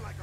like a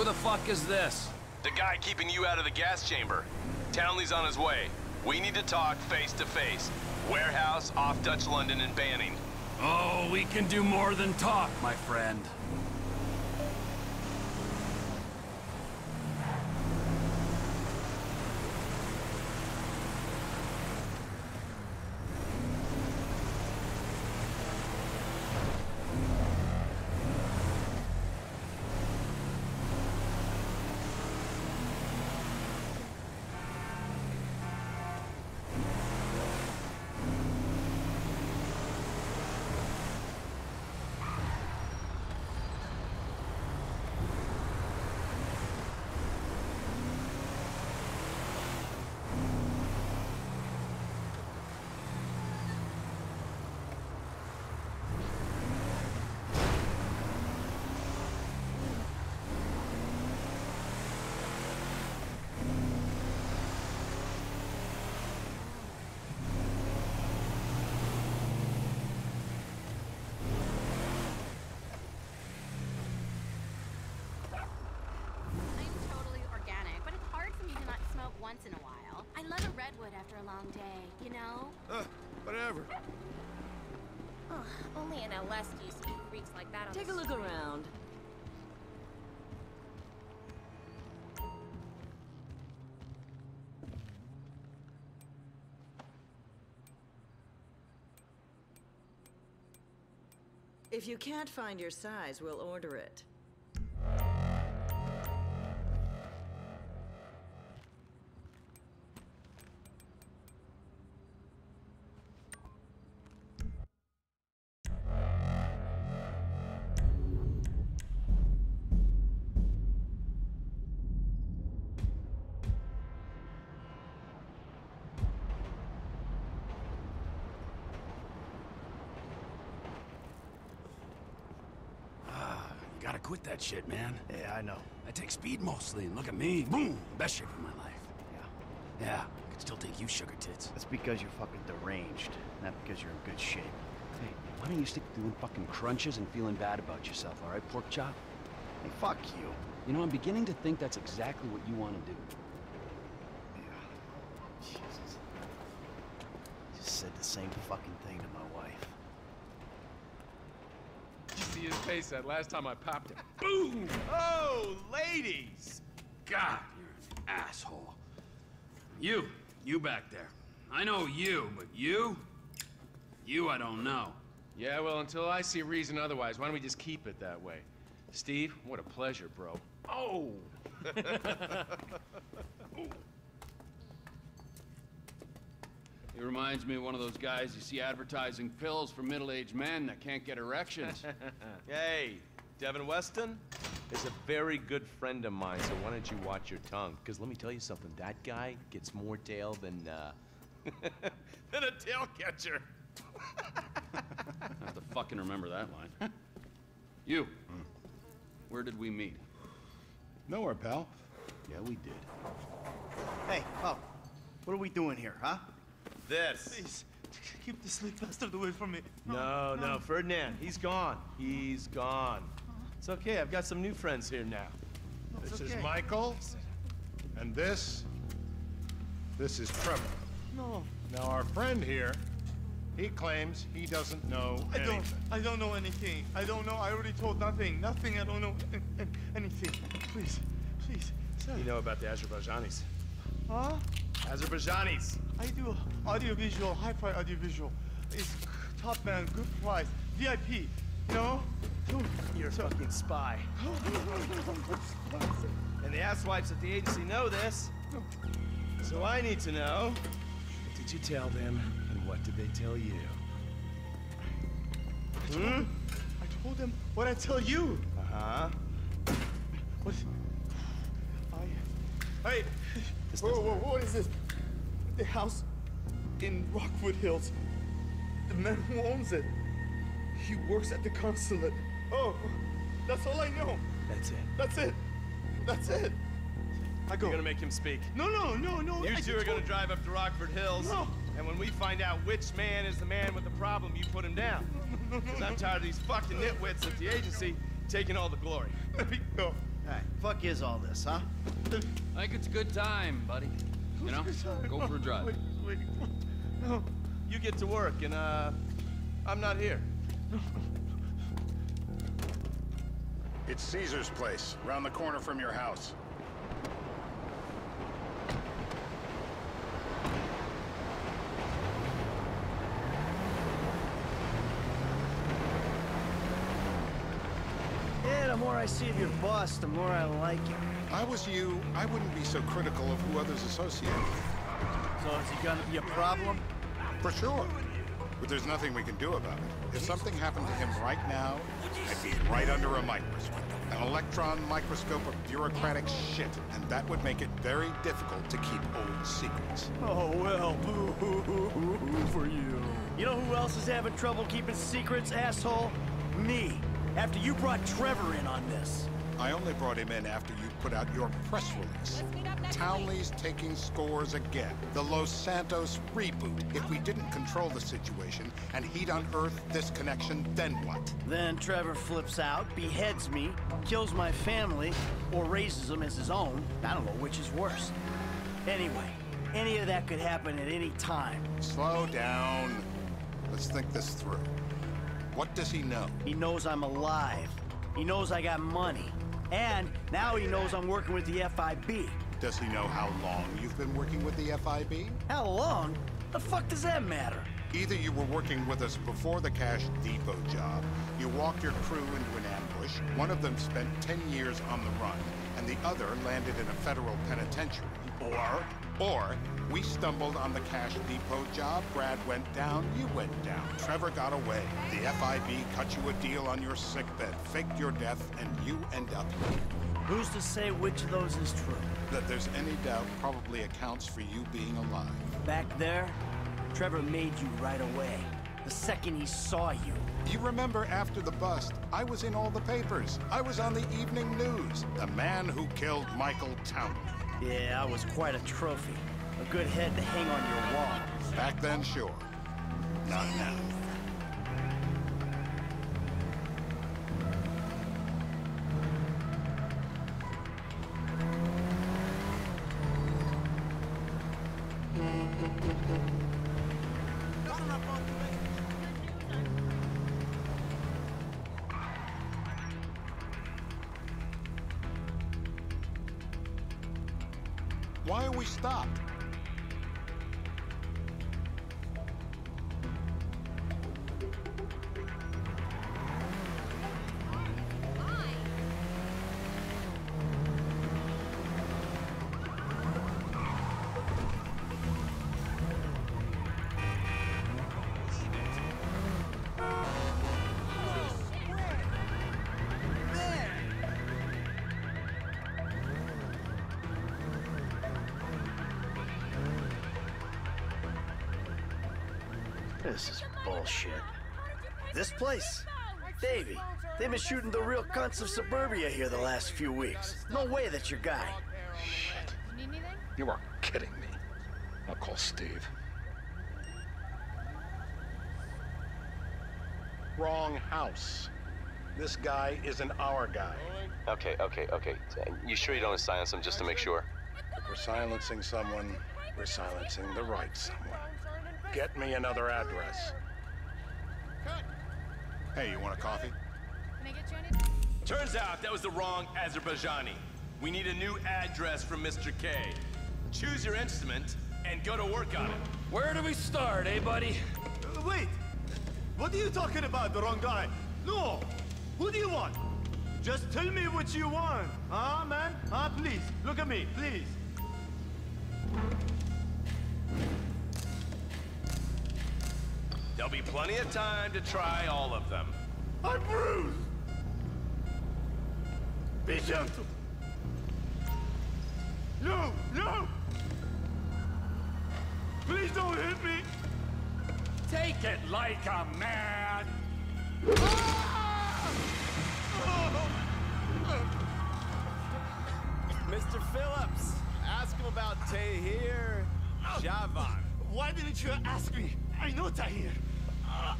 Who the fuck is this? The guy keeping you out of the gas chamber. Townley's on his way. We need to talk face to face. Warehouse off Dutch London and Banning. Oh, we can do more than talk, my friend. I'm totally organic, but it's hard for me to not smoke once in a while. I love a redwood after a long day, you know? Uh, whatever. Ugh, only in LS do you see freaks like that on take the a look street. around. If you can't find your size, we'll order it. Gotta quit that shit, man. Yeah, I know. I take speed mostly, and look at me. Boom! Best shape of my life. Yeah. Yeah, I could still take you, sugar tits. That's because you're fucking deranged, not because you're in good shape. Hey, why don't you stick to doing fucking crunches and feeling bad about yourself, all right, pork chop? Hey, fuck you. You know, I'm beginning to think that's exactly what you want to do. Jesus. Just said the same fucking thing to my wife. You see his face that last time I popped it. Boom! Oh, ladies! God, you're an asshole. You, you back there. I know you, but you? You I don't know. Yeah, well, until I see reason otherwise, why don't we just keep it that way? Steve, what a pleasure, bro. Oh! He reminds me of one of those guys you see advertising pills for middle-aged men that can't get erections. Hey, Devin Weston is a very good friend of mine, so why don't you watch your tongue? Because let me tell you something, that guy gets more tail than, uh, than a tail catcher. I have to fucking remember that line. you. Where did we meet? Nowhere, pal. Yeah, we did. Hey, oh, what are we doing here, huh? This. Please, keep the sleep bastard away from me. Oh, no, no, Ferdinand, he's gone. He's gone. It's okay, I've got some new friends here now. This okay. is Michael. And this, this is Trevor. No, Now, our friend here, he claims he doesn't know I anything. don't. I don't know anything. I don't know. I already told nothing. Nothing. I don't know an- an- anything. Please, please, sir. You know about the Azerbaijanis. Huh? Azerbaijanis. I do audiovisual, high fi audiovisual. It's top man, good price, VIP. You know? So, You're a so- fucking spy. And the asswipes at the agency know this. So I need to know, what did you tell them, and what did they tell you? I told them what I tell you. Uh-huh. What? I. Hey! Whoa, whoa, what is this? The house in Rockford Hills. The man who owns it. He works at the consulate. Oh, that's all I know. That's it. That's it. That's it. I go. You're gonna make him speak. No, no, no, no. You I two are gonna drive up to Rockford Hills. No. And when we find out which man is the man with the problem, you put him down. Because I'm tired of these fucking nitwits at the agency taking all the glory. Let me go. Alright, fuck is all this, huh? I think it's a good time, buddy. You know, go for a drive. Wait, wait. No. You get to work, and uh, I'm not here. It's Caesar's place, round the corner from your house. Yeah, the more I see of your boss, the more I like him. If I was you, I wouldn't be so critical of who others associate with. So is he gonna be a problem? For sure. But there's nothing we can do about it. If something happened to him right now, I'd be right under a microscope. An electron microscope of bureaucratic shit, and that would make it very difficult to keep old secrets. Oh, well, boo for you. You know who else is having trouble keeping secrets, asshole? Me. After you brought Trevor in on this. I only brought him in after you put out your press release. Townley's taking scores again. The Los Santos reboot. If we didn't control the situation and he'd unearthed this connection, then what? Then Trevor flips out, beheads me, kills my family, or raises them as his own. I don't know which is worse. Anyway, any of that could happen at any time. Slow down. Let's think this through. What does he know? He knows I'm alive. He knows I got money. And now he knows I'm working with the FIB. Does he know how long you've been working with the FIB? How long? The fuck does that matter? Either you were working with us before the Cash Depot job, you walked your crew into an ambush, one of them spent 10 years on the run, and the other landed in a federal penitentiary. Or, or, we stumbled on the Cash Depot job, Brad went down, you went down. Trevor got away. The FIB cut you a deal on your sickbed, faked your death, and you end up here. Who's to say which of those is true? That there's any doubt probably accounts for you being alive. Back there, Trevor made you right away. The second he saw you. You remember after the bust, I was in all the papers. I was on the evening news. The man who killed Michael Townley. Yeah, I was quite a trophy. A good head to hang on your wall. Back then, sure. Not now. Why are we stopped? This is bullshit. This place? Davey, they've been shooting the real cunts of suburbia here the last few weeks. No way that's your guy. Shit. You are kidding me. I'll call Steve. Wrong house. This guy isn't our guy. Okay, okay, okay. You sure you don't silence him just to make sure? If we're silencing someone, we're silencing the right someone. Get me another address. Hey, you want a coffee? Can I get you anything? Turns out that was the wrong Azerbaijani. We need a new address from Mr. K. Choose your instrument and go to work on it. Where do we start, eh, buddy? Uh, wait! What are you talking about, the wrong guy? No! Who do you want? Just tell me what you want. Huh, man? Huh, please. Look at me, please. There'll be plenty of time to try all of them. I'm bruised! Be gentle. No, no! Please don't hit me! Take it like a man! Mr. Phillips, ask him about Tahir Javan. Why didn't you ask me? I know Tahir.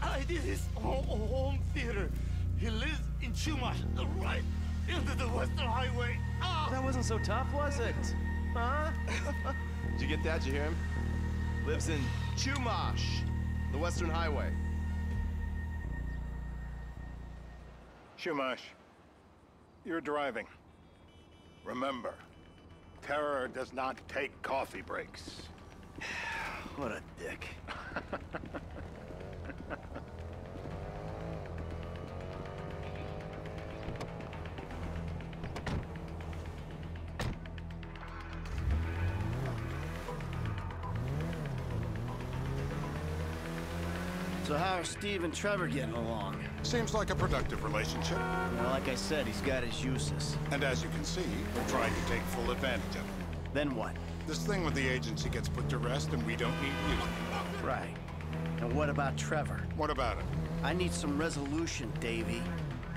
I did his home, home theater. He lives in Chumash, right into the Western Highway. Ah! That wasn't so tough, was it? Huh? Did you get that? Did you hear him? Lives in Chumash, the Western Highway. Chumash, you're driving. Remember, terror does not take coffee breaks. What a dick. are Steve and Trevor getting along? Seems like a productive relationship. Well, like I said, he's got his uses. And as you can see, we're trying to take full advantage of it. Then what? This thing with the agency gets put to rest and we don't need you. Right. And what about Trevor? What about him? I need some resolution, Davy.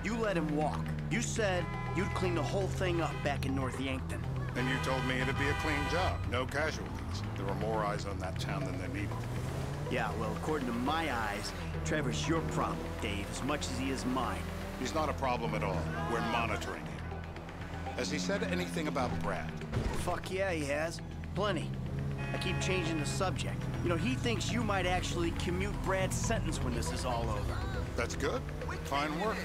You let him walk. You said you'd clean the whole thing up back in North Yankton. And you told me it'd be a clean job, no casualties. There were more eyes on that town than there needed. Yeah, well, according to my eyes, Trevor's your problem, Dave, as much as he is mine. He's not a problem at all. We're monitoring him. Has he said anything about Brad? Fuck yeah, he has. Plenty. I keep changing the subject. You know, he thinks you might actually commute Brad's sentence when this is all over. That's good. Fine work.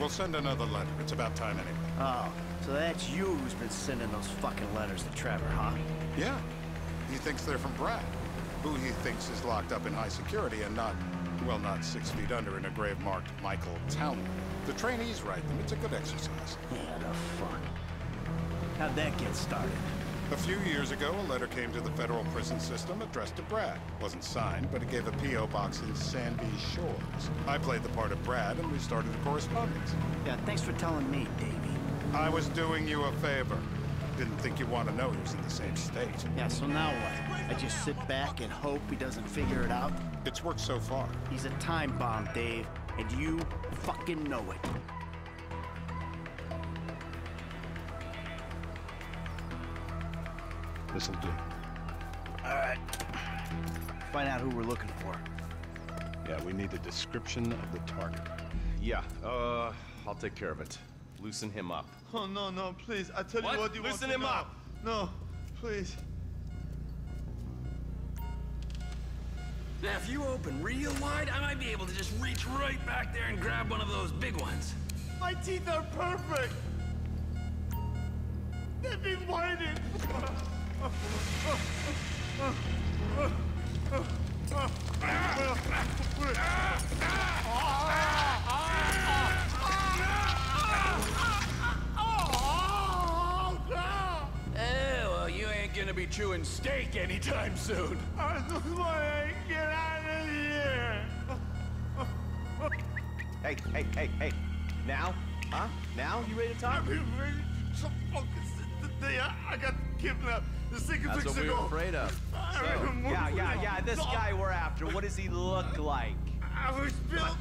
We'll send another letter. It's about time anyway. Oh, so that's you who's been sending those fucking letters to Trevor, huh? Yeah. He thinks they're from Brad, who he thinks is locked up in high security and not, well, not six feet under in a grave marked Michael Townley. The trainees write them. It's a good exercise. Yeah, the fuck. How'd that get started? A few years ago, a letter came to the federal prison system addressed to Brad. Wasn't signed, but it gave a P.O. box in Sandy Shores. I played the part of Brad, and we started a correspondence. Yeah, thanks for telling me, Davey. I was doing you a favor. Didn't think you'd want to know he was in the same state. Yeah, so now what? I just sit back and hope he doesn't figure it out? It's worked so far. He's a time bomb, Dave, and you fucking know it. This'll do. All right. Find out who we're looking for. Yeah, we need a description of the target. Yeah, uh, I'll take care of it. Loosen him up. Oh, no, no, please. I tell What? you what you Loosen want to him know. up. No, please. Now, if you open real wide, I might be able to just reach right back there and grab one of those big ones. My teeth are perfect. They've been whitened. Eh, gonna be chewing steak anytime soon. I just want to get out of here. Hey, hey, hey, hey. Now? Huh? Now? You ready to talk? I've been ready to fucking the day I, I got kidnapped. The second That's weeks what we ago. were afraid of. So, remember yeah, yeah, yeah, this guy we're after, what does he look like? I was built.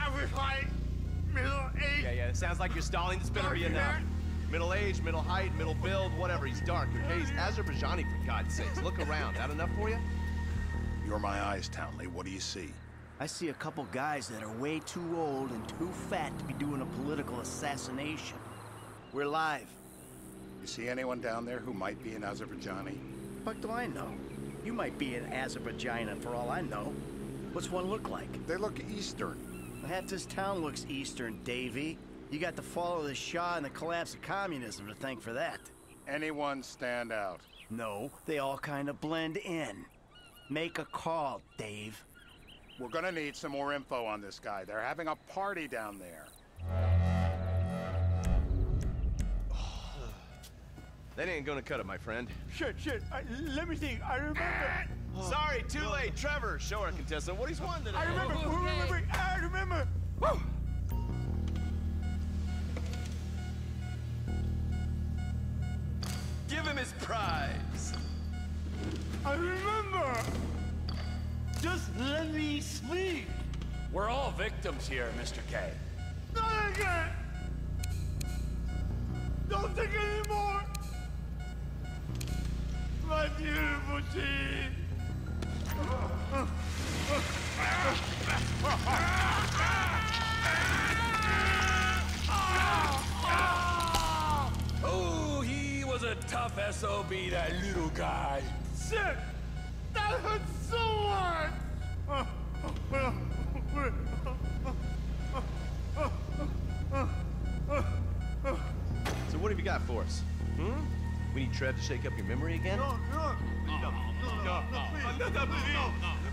I was like middle age. Yeah, yeah, it sounds like you're stalling. This better be enough. Hair. Middle age, middle height, middle build, whatever. He's dark, okay? He's Azerbaijani, for God's sakes. Look around. That enough for you? You're my eyes, Townley. What do you see? I see a couple guys that are way too old and too fat to be doing a political assassination. We're live. You see anyone down there who might be an Azerbaijani? Fuck do I know? You might be an Azerbaijani for all I know. What's one look like? They look Eastern. Half this town looks Eastern, Davy. You got the fall of the Shah and the collapse of communism to thank for that. Anyone stand out? No, they all kind of blend in. Make a call, Dave. We're gonna need some more info on this guy. They're having a party down there. That ain't gonna cut it, my friend. Shit, shit. I, let me think. I remember. Ah! Sorry, too oh, late. Trevor, show our contestant what he's won today. I remember. remember. I remember. Woo! I remember. Just let me speak. We're all victims here, Mr. K. Not again. Don't think anymore. My beautiful tea. Oh, he was a tough SOB, that little guy. Shit! That hurts so much! So what have you got for us? Hmm? We need Trev to shake up your memory again? No, no, no, no, no, no, no,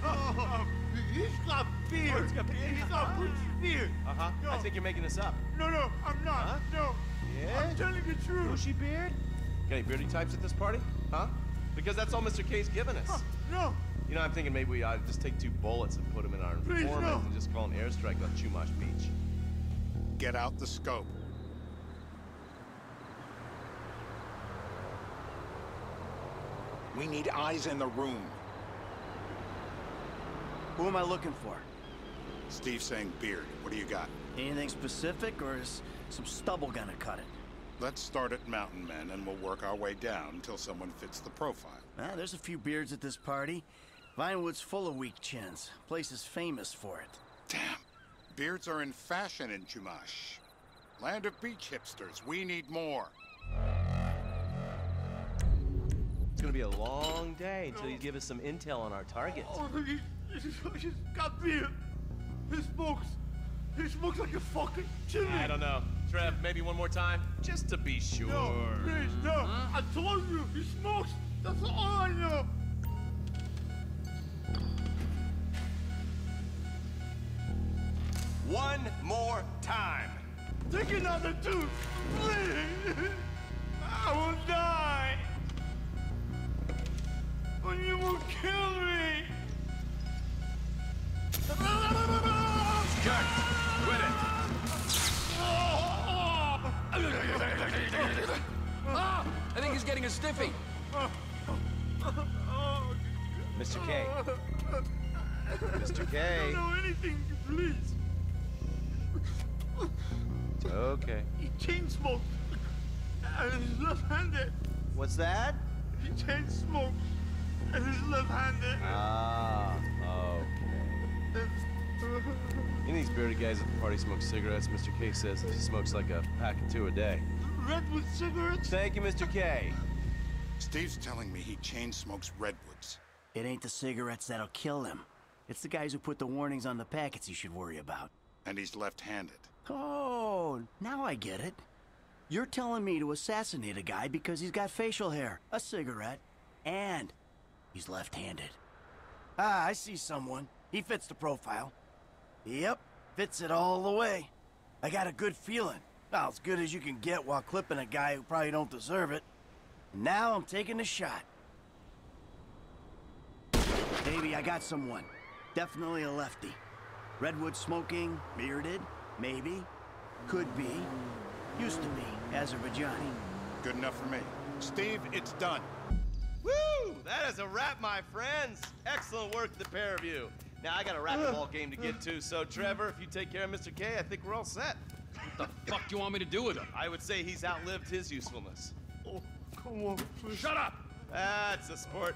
no, He's got beard. He's got British beard. Uh-huh. I think you're making this up. No, no, I'm not. Huh? No. Yeah? I'm telling the truth. Bushy beard? Got any beardy types at this party? Huh? Because that's all Mr. K's given us. No. You know, I'm thinking maybe we ought to just take two bullets and put them in our Please, informant no. and just call an airstrike on Chumash Beach. Get out the scope. We need eyes in the room. Who am I looking for? Steve saying beard. What do you got? Anything specific, or is some stubble gonna cut it? Let's start at Mountain Men and we'll work our way down until someone fits the profile. Ah, there's a few beards at this party. Vinewood's full of weak chins. Place is famous for it. Damn. Beards are in fashion in Chumash. Land of beach hipsters. We need more. It's gonna be a long day until you give us some intel on our target. Oh, he, he's, he's got beard. He smokes. He smokes like a fucking chimney. I don't know. Trev, maybe one more time? Just to be sure. No, please, no. I told you, he smokes. That's all I know. One more time. Take another tooth, please. What's that? He chain smokes. And he's left-handed. Ah, okay. Any of these bearded guys at the party smoke cigarettes. Mr. K says he smokes like a pack of two a day. Redwood cigarettes? Thank you, Mr. K. Steve's telling me he chain smokes redwoods. It ain't the cigarettes that'll kill him. It's the guys who put the warnings on the packets he should worry about. And he's left-handed. Oh, now I get it. You're telling me to assassinate a guy because he's got facial hair, a cigarette, and he's left-handed. Ah, I see someone. He fits the profile. Yep, fits it all the way. I got a good feeling. Well, as good as you can get while clipping a guy who probably don't deserve it. Now I'm taking the shot. Maybe I got someone. Definitely a lefty. Redwood smoking, bearded, maybe. Could be. Used to be, Azerbaijani. Good enough for me. Steve, it's done. Woo! That is a wrap, my friends. Excellent work, the pair of you. Now I got a racquetball game to get to, so Trevor, if you take care of Mr. K, I think we're all set. What the fuck do you want me to do with him? I would say he's outlived his usefulness. Oh, come on, please. Shut up! That's a sport.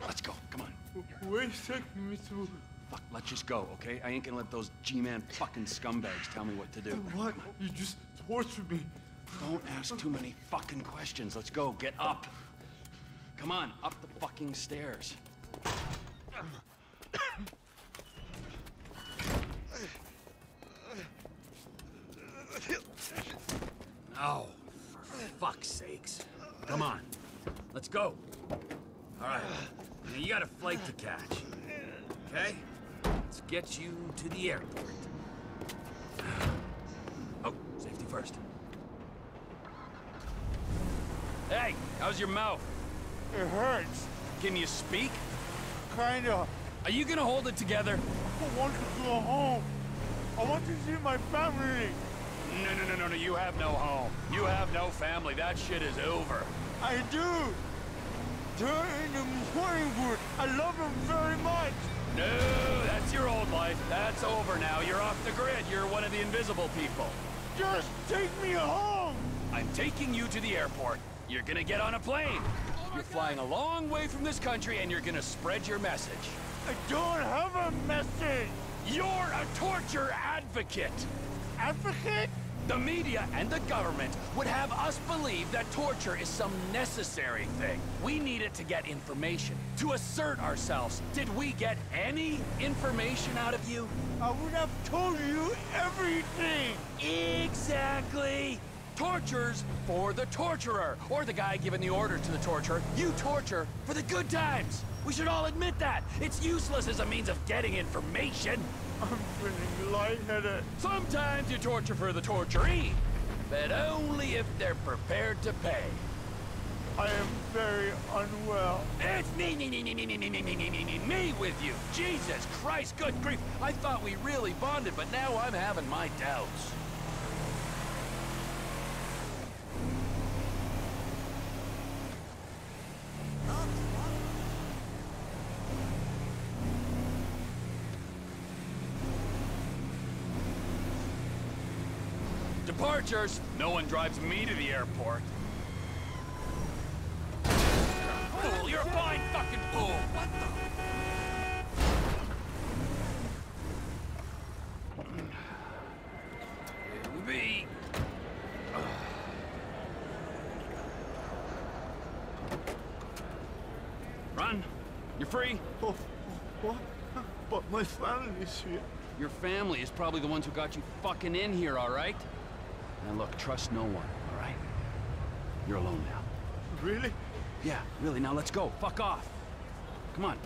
Let's go, come on. Where is taking me let's just go, okay? I ain't gonna let those G-Man fucking scumbags tell me what to do. What? You just tortured me. Don't ask too many fucking questions. Let's go, get up. Come on, up the fucking stairs. Get you to the airport. Oh, safety first. Hey, how's your mouth? It hurts. Can you speak? Kinda. Are you gonna hold it together? I want to go home. I want to see my family. No, no, no, no, no, you have no home. You have no family. That shit is over. I do. They're in the Morningwood. I love them very much. No, that's your old life. That's over now. You're off the grid. You're one of the invisible people. Just take me home. I'm taking you to the airport. You're gonna get on a plane. You're flying a long way from this country and you're gonna spread your message. I don't have a message. You're a torture advocate. Advocate? The media and the government would have us believe that torture is some necessary thing. We need it to get information, to assert ourselves. Did we get any information out of you? I would have told you everything. Exactly. Tortures for the torturer, or the guy giving the order to the torturer. You torture for the good times. We should all admit that. It's useless as a means of getting information. I'm feeling lightheaded. Sometimes you torture for the torturee, but only if they're prepared to pay. I am very unwell. It's me, me, me, me, me, me, me, me, me, me, me, me, me with you. Jesus Christ, good grief. I thought we really bonded, but now I'm having my doubts. Departures. No one drives me to the airport. Fool, you're a fine fucking fool. What the? Me. Run. You're free. Oh, oh what? But my family's here. Your family is probably the ones who got you fucking in here, all right? Now look, trust no one, all right? You're alone now. Really? Yeah, really. Now let's go. Fuck off. Come on.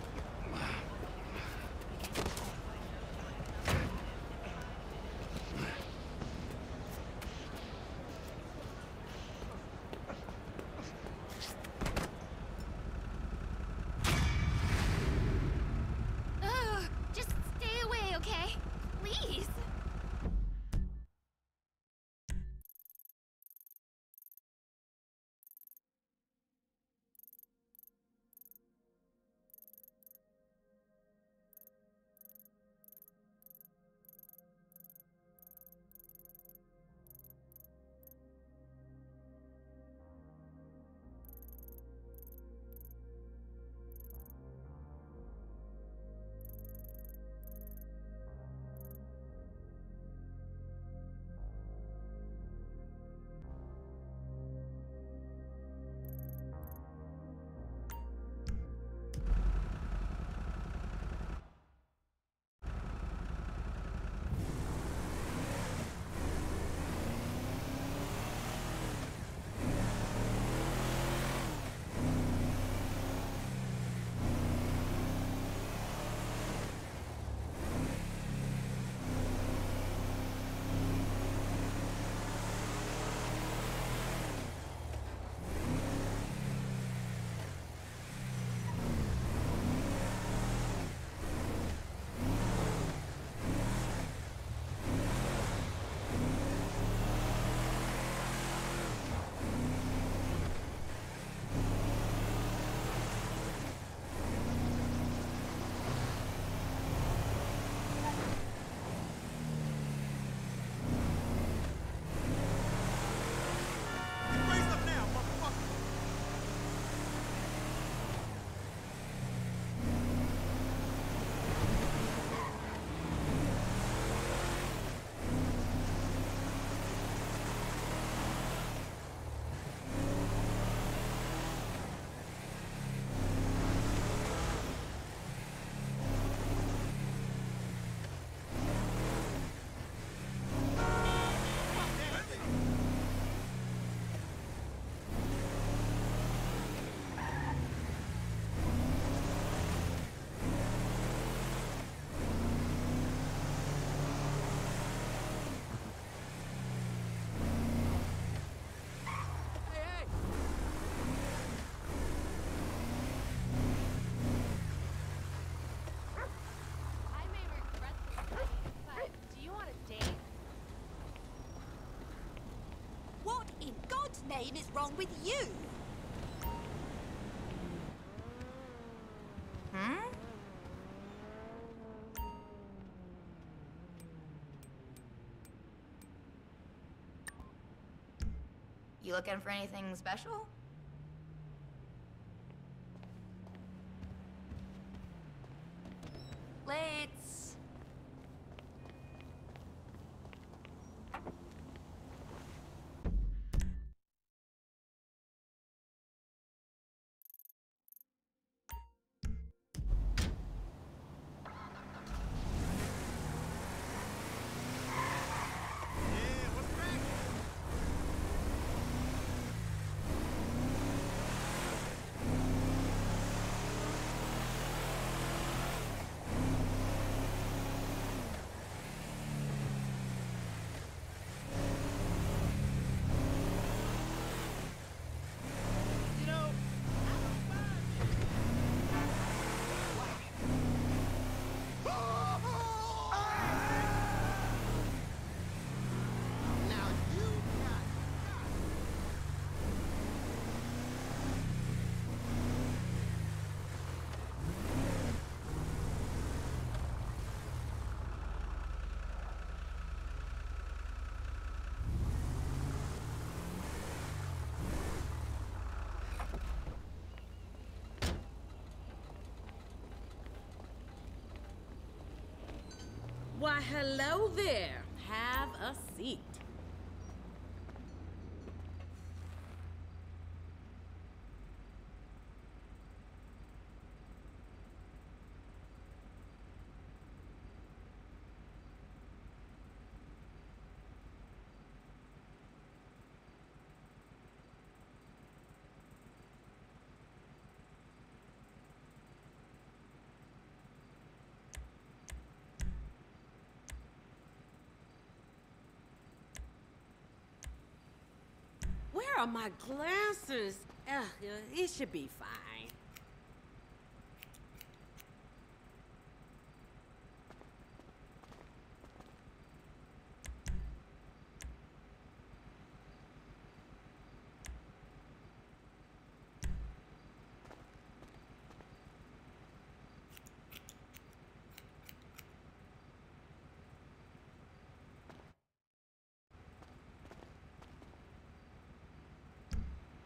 Name is wrong with you? Hmm? You looking for anything special? Why, hello there. Have a seat. Where are my glasses? Ugh, it should be fine.